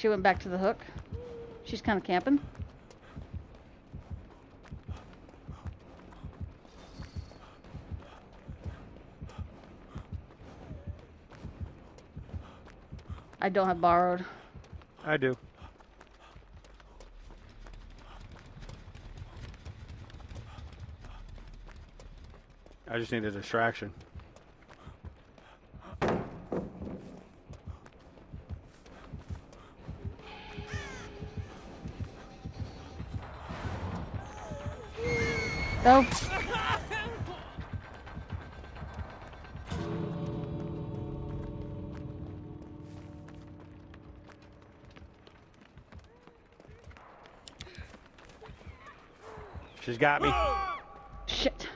She went back to the hook. She's kind of camping. I don't have borrowed. I do. I just need a distraction. Oh. She's got me. Shit.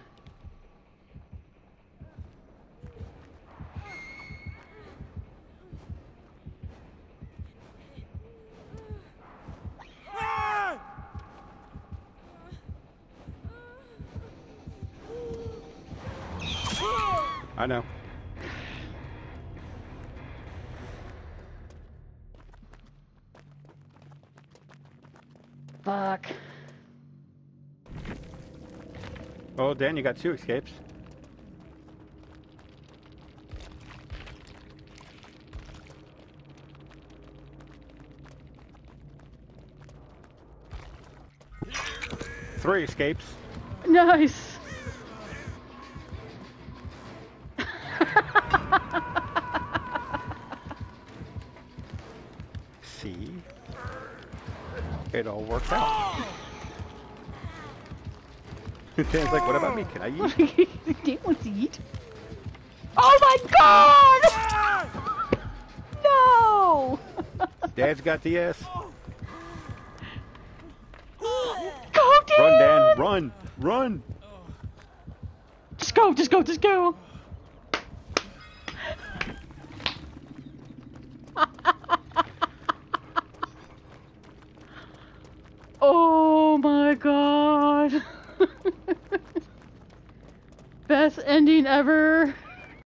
I know. Fuck. Oh, Dan, you got two escapes. Three escapes. Nice. See? It all worked out. Dan's like, what about me? Can I yeet? Dan wants to yeet. Oh my god! No! Dad's got the S. Go, Dan! Run, Dan. Run. Run. Just go, just go, just go. Oh my god. Best ending ever.